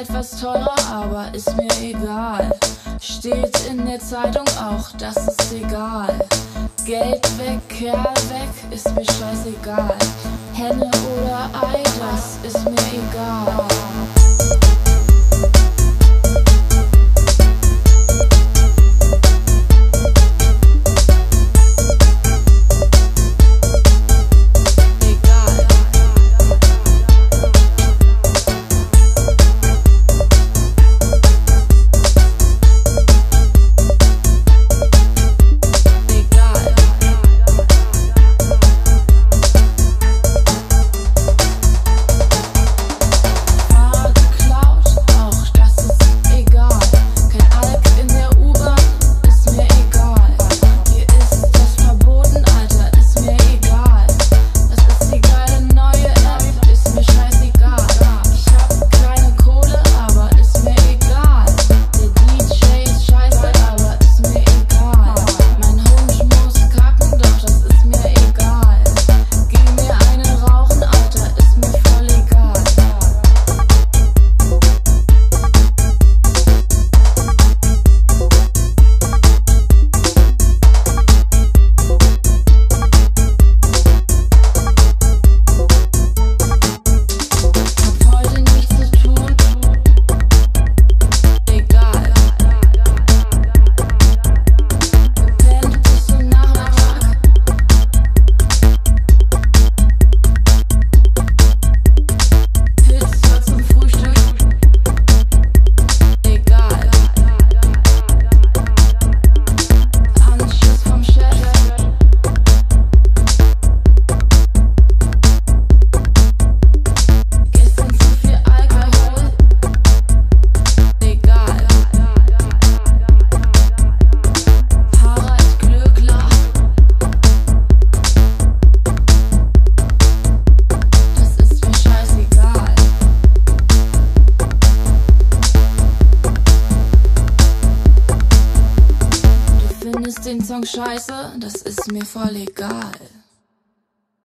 etwas teurer, aber ist mir egal. Steht in der Zeitung auch, das ist egal. Geld weg, Kerl weg, ist mir scheißegal. Henne oder Ei, das ist mir egal. Song scheiße, das ist mir voll egal.